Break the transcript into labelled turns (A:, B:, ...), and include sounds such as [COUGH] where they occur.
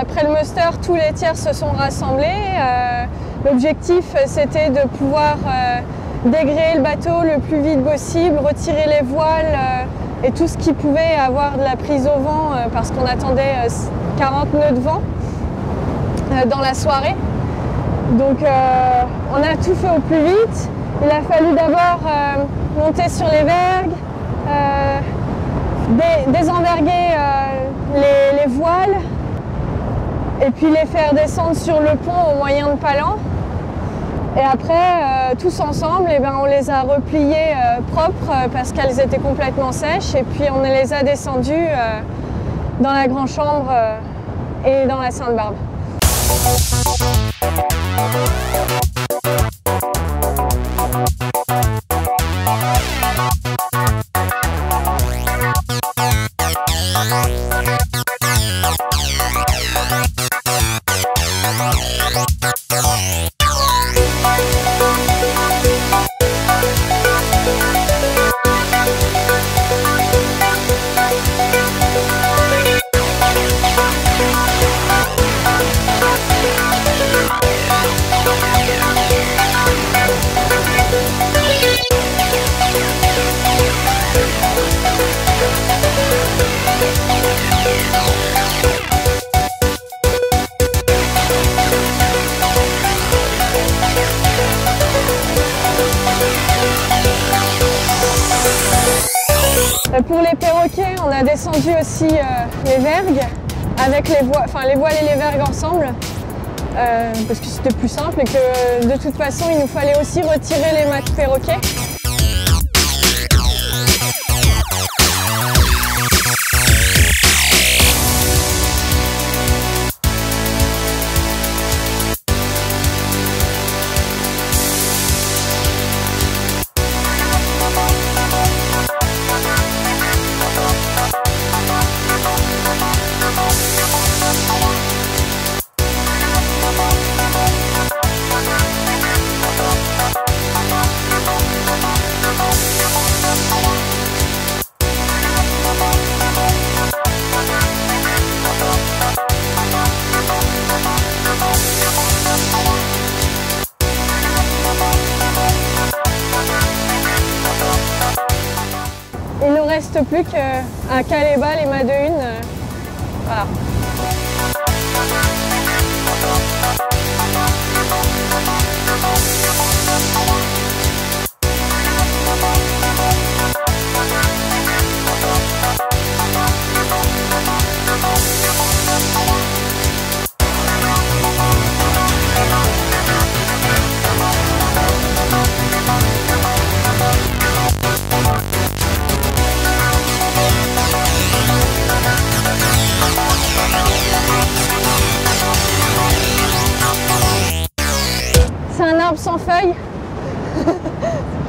A: après le muster, tous les tiers se sont rassemblés. Euh, l'objectif, c'était de pouvoir euh, dégréer le bateau le plus vite possible, retirer les voiles et tout ce qui pouvait avoir de la prise au vent parce qu'on attendait 40 nœuds de vent dans la soirée. Donc on a tout fait au plus vite. Il a fallu d'abord monter sur les vergues, désenverguer les, voiles et puis les faire descendre sur le pont au moyen de palans. Et après, euh, tous ensemble, eh ben, on les a repliées euh, propres euh, parce qu'elles étaient complètement sèches et puis on les a descendues dans la grande chambre et dans la Sainte-Barbe. Pour les perroquets, on a descendu aussi euh, les vergues avec les, les voiles et les vergues ensemble euh, parce que c'était plus simple et que de toute façon il nous fallait aussi retirer les mâts perroquets. Reste plus qu'un caléba, les mâts de une. Euh, voilà. C'est un arbre sans feuilles. [LAUGHS]